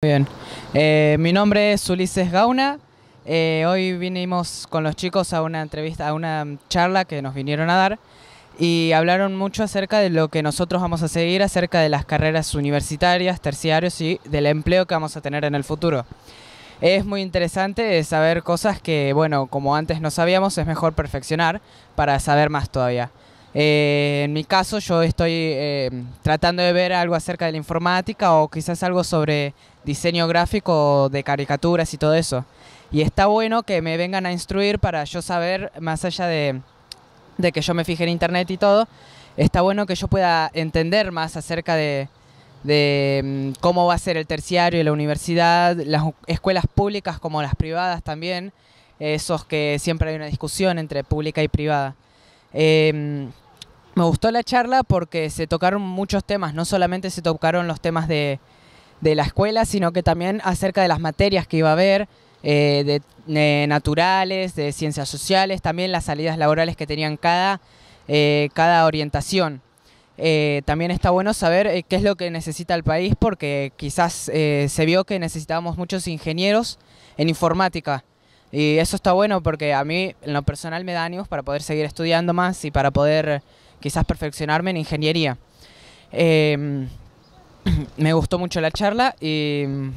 Bien, eh, mi nombre es Ulises Gauna. Eh, hoy vinimos con los chicos a una entrevista, a una charla que nos vinieron a dar y hablaron mucho acerca de lo que nosotros vamos a seguir, acerca de las carreras universitarias, terciarios y del empleo que vamos a tener en el futuro. Es muy interesante saber cosas que, bueno, como antes no sabíamos, es mejor perfeccionar para saber más todavía. Eh, en mi caso yo estoy eh, tratando de ver algo acerca de la informática o quizás algo sobre diseño gráfico de caricaturas y todo eso. Y está bueno que me vengan a instruir para yo saber, más allá de, que yo me fije en internet y todo, está bueno que yo pueda entender más acerca de, mm, cómo va a ser el terciario y la universidad, las escuelas públicas como las privadas también, esos que siempre hay una discusión entre pública y privada. Em, me gustó la charla porque se tocaron muchos temas, no solamente se tocaron los temas de, la escuela, sino que también acerca de las materias que iba a haber, eh, de, naturales, de ciencias sociales, también las salidas laborales que tenían cada, eh, cada orientación. Eh, también está bueno saber qué es lo que necesita el país porque quizás se vio que necesitábamos muchos ingenieros en informática y eso está bueno porque a mí en lo personal me da ánimos para poder seguir estudiando más y para poder quizás perfeccionarme en ingeniería. Em, me gustó mucho la charla y mm,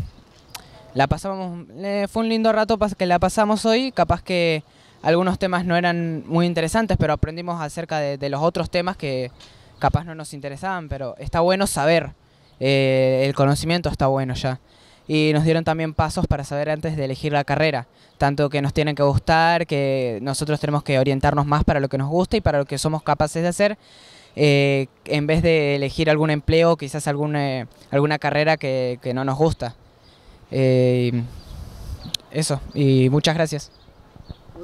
la pasamos, fue un lindo rato que la pasamos hoy, capaz que algunos temas no eran muy interesantes, pero aprendimos acerca de, los otros temas que capaz no nos interesaban, pero está bueno saber, eh, el conocimiento está bueno ya y nos dieron también pasos para saber antes de elegir la carrera, tanto que nos tienen que gustar, que nosotros tenemos que orientarnos más para lo que nos gusta y para lo que somos capaces de hacer, eh, en vez de elegir algún empleo, quizás alguna, alguna carrera que, no nos gusta. Eh, eso, y muchas gracias.